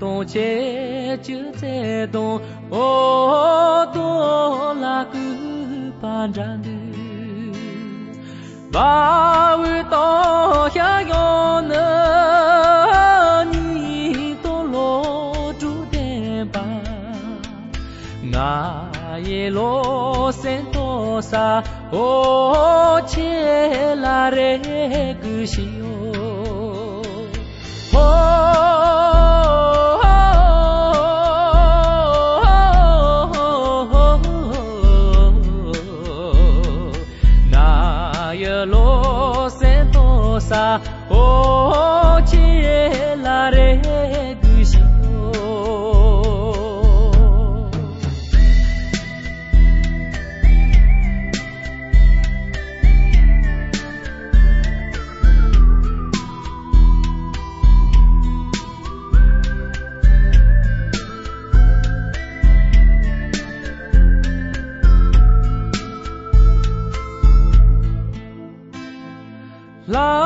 tō che chū tse tō ō tō lā kū Love.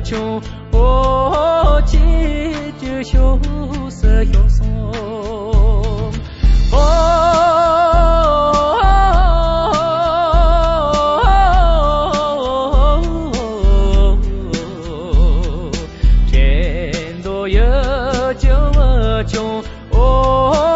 穷，哦，几多小事要送，哦，千多一九二穷，哦。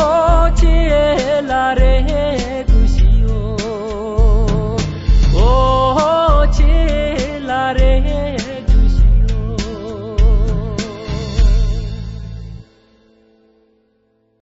la re